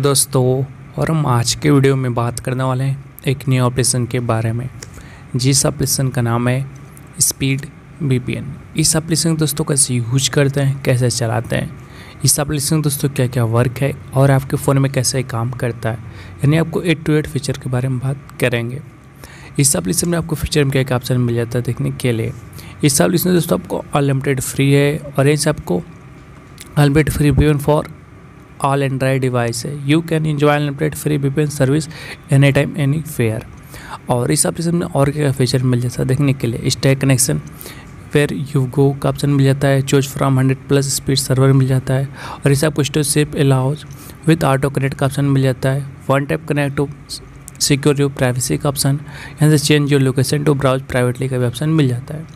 दोस्तों, और हम आज के वीडियो में बात करने वाले हैं एक न्यू ऑपरेशन के बारे में। जिस ऑपरेशन का नाम है स्पीड वीपीएन इस एप्लीकेशन दोस्तों कैसे यूज़ करते हैं, कैसे चलाते हैं? इस एप्लीकेशन दोस्तों क्या क्या वर्क है, और आपके फ़ोन में कैसे काम करता है? यानी आपको एट टू एट फीचर के बारे में बात करेंगे। इस एप्लीकेशन में आपको फीचर में क्या क्या ऑप्शन मिल जाता है देखने के लिए। इस एप्लीकेशन दोस्तों आपको अनलिमिटेड फ्री है, और इस आपको unlimited free VPN for all है। You can enjoy unlimited free VPN service any time anywhere और इस एप्लीकेशन में और क्या फीचर मिल जाता है देखने के लिए। स्टे कनेक्शन फिर यू गो का ऑप्शन मिल जाता है। Choose from hundred plus speed server मिल जाता है। और इसे आपको store safe allows with auto connect का ऑप्शन मिल जाता है। One tap connect to secure your privacy का ऑप्शन यहाँ से change your location to browse privately का भी ऑप्शन मिल जाता है।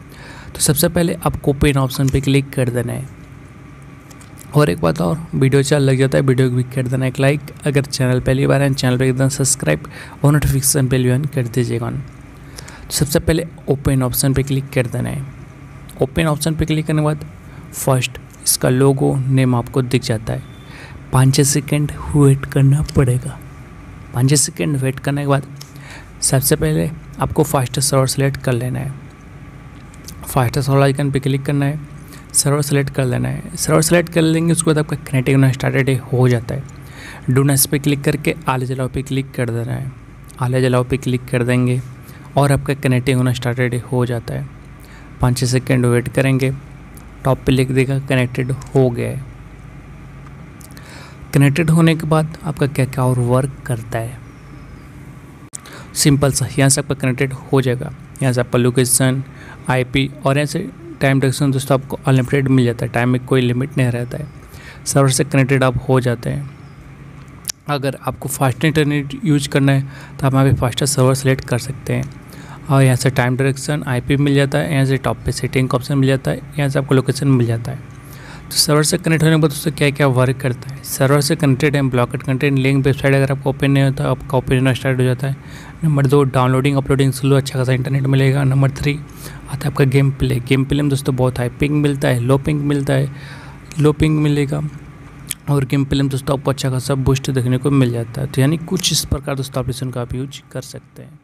तो सबसे पहले आपको पेन ऑप्शन पे क्लिक कर देना है। और एक बात और, वीडियो अच्छा लग जाता है, वीडियो को भी कर देना एक लाइक अगर चैनल पहली बार है चैनल पर एकदम सब्सक्राइब और नोटिफिकेशन बेल भी कर दीजिएगा तो सबसे पहले ओपन ऑप्शन पर क्लिक कर देना है। ओपन ऑप्शन पर क्लिक करने के बाद फ़र्स्ट इसका लोगो नेम आपको दिख जाता है। पाँच छः सेकेंड वेट करना पड़ेगा। पाँच छः सेकेंड वेट करने के बाद सबसे पहले आपको फास्ट सर्वर सेलेक्ट कर लेना है। फास्ट सर्वर आइकन पे क्लिक करना है। सर्वर सेलेक्ट कर लेना है। सर्वर सेलेक्ट कर लेंगे, उसके बाद आपका कनेक्टिंग होना स्टार्टेड हो जाता है। डोनेस पे क्लिक करके आले जलाओ पे क्लिक कर देना है। आले जलाओ पे क्लिक कर देंगे और आपका कनेक्टिंग होना स्टार्टेड हो जाता है। पाँच छः सेकेंड वेट करेंगे। टॉप पे लिख देगा कनेक्टेड हो गया है। कनेक्टेड होने के बाद आपका क्या क्या और वर्क करता है। सिंपल सा, यहाँ से आपका कनेक्टेड हो जाएगा। यहाँ से आपका लोकेशन आईपी और यहाँ से टाइम डिक्शन दोस्तों आपको अनलिमिटेड मिल जाता है। टाइम में कोई लिमिट नहीं रहता है। सर्वर से कनेक्टेड आप हो जाते हैं। अगर आपको फास्ट इंटरनेट यूज़ करना है तो आप यहाँ पर फास्टर सर्वर सेलेक्ट कर सकते हैं। और यहाँ से टाइम डायरेक्शन आईपी मिल जाता है। यहाँ से टॉप पे सेटिंग का ऑप्शन मिल जाता है। यहाँ से आपको लोकेशन मिल जाता है। तो सर्वर से कनेक्ट होने के बाद उससे क्या क्या वर्क करता है? सर्वर से कनेक्टेड है ब्लॉकेट कंटेंट लिंक वेबसाइट अगर आपको ओपन नहीं होता, आपका ओपन होना स्टार्ट हो जाता है। नंबर दो डाउनलोडिंग अपलोडिंग स्लो अच्छा खासा इंटरनेट मिलेगा। नंबर थ्री आता है आपका गेम प्ले गेम प्ले में दोस्तों बहुत हाई पिंग मिलता है लो पिंग मिलता है लो पिंग मिलेगा। और गेम प्ले में दोस्तों आपको अच्छा खासा बूस्ट देखने को मिल जाता है। तो यानी कुछ इस प्रकार दोस्तों एप्लीकेशन का आप यूज़ कर सकते हैं।